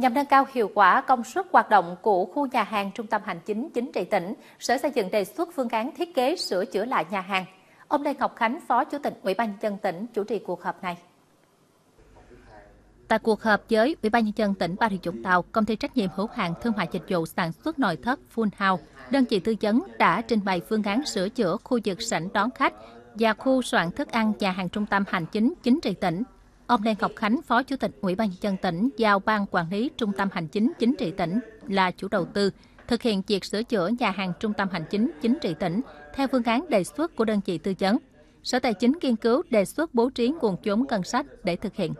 Nhằm nâng cao hiệu quả công suất hoạt động của khu nhà hàng trung tâm hành chính chính trị tỉnh, Sở Xây dựng đề xuất phương án thiết kế sửa chữa lại nhà hàng. Ông Lê Ngọc Khánh, Phó Chủ tịch Ủy ban nhân dân tỉnh chủ trì cuộc họp này. Tại cuộc họp với Ủy ban nhân dân tỉnh Bà Rịa Vũng Tàu, công ty trách nhiệm hữu hạn thương mại dịch vụ sản xuất nội thất Full House, đơn vị tư vấn đã trình bày phương án sửa chữa khu vực sảnh đón khách và khu soạn thức ăn nhà hàng trung tâm hành chính chính trị tỉnh. Ông Lê Ngọc Khánh, Phó Chủ tịch Ủy ban nhân dân tỉnh giao ban quản lý trung tâm hành chính chính trị tỉnh là chủ đầu tư thực hiện việc sửa chữa nhà hàng trung tâm hành chính chính trị tỉnh theo phương án đề xuất của đơn vị tư vấn. Sở Tài chính nghiên cứu đề xuất bố trí nguồn vốn ngân sách để thực hiện.